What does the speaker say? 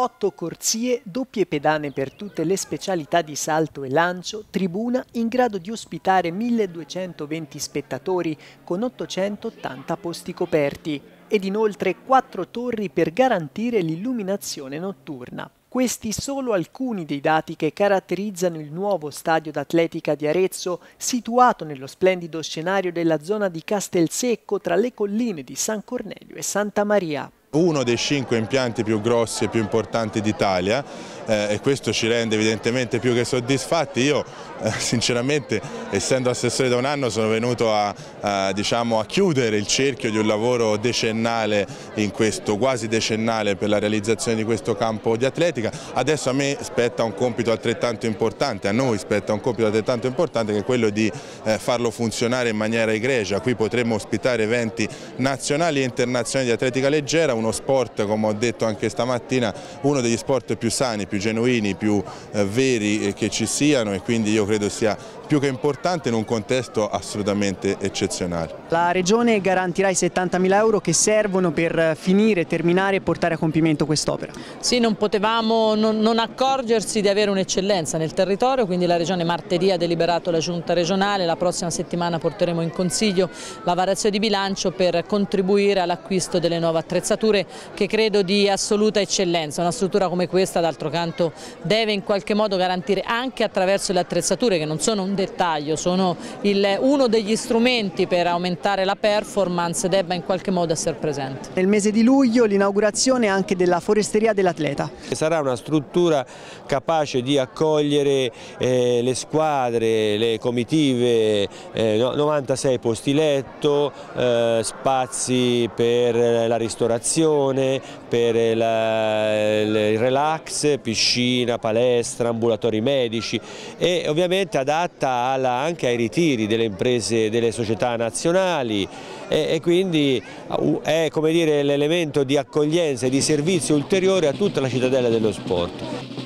otto corsie, doppie pedane per tutte le specialità di salto e lancio, tribuna in grado di ospitare 1220 spettatori con 880 posti coperti ed inoltre quattro torri per garantire l'illuminazione notturna. Questi solo alcuni dei dati che caratterizzano il nuovo stadio d'atletica di Arezzo, situato nello splendido scenario della zona di Castelsecco tra le colline di San Cornelio e Santa Maria uno dei cinque impianti più grossi e più importanti d'Italia eh, e questo ci rende evidentemente più che soddisfatti. Io eh, sinceramente essendo assessore da un anno sono venuto a, a, diciamo, a, chiudere il cerchio di un lavoro decennale in questo, quasi decennale per la realizzazione di questo campo di atletica. Adesso a me spetta un compito altrettanto importante, a noi spetta un compito altrettanto importante che è quello di eh, farlo funzionare in maniera egregia. Qui potremo ospitare eventi nazionali e internazionali di atletica leggera, uno sport, come ho detto anche stamattina, uno degli sport più sani, più genuini, più eh, veri eh, che ci siano e quindi io credo sia più che importante in un contesto assolutamente eccezionale. La Regione garantirà i 70.000 euro che servono per finire, terminare e portare a compimento quest'opera? Sì, non potevamo non, non accorgersi di avere un'eccellenza nel territorio, quindi la Regione martedì ha deliberato la Giunta regionale, la prossima settimana porteremo in Consiglio la variazione di bilancio per contribuire all'acquisto delle nuove attrezzature che credo di assoluta eccellenza. Una struttura come questa d'altro canto deve in qualche modo garantire anche attraverso le attrezzature che non sono un dettaglio, sono il, uno degli strumenti per aumentare la performance debba in qualche modo essere presente. Nel mese di luglio l'inaugurazione anche della foresteria dell'atleta. Sarà una struttura capace di accogliere eh, le squadre, le comitive, eh, 96 posti letto, eh, spazi per la ristorazione, per la, il relax, piscina, palestra, ambulatori medici e ovviamente adatta alla, anche ai ritiri delle imprese, delle società nazionali e, e quindi uh, è l'elemento di accoglienza e di servizio ulteriore a tutta la cittadella dello sport.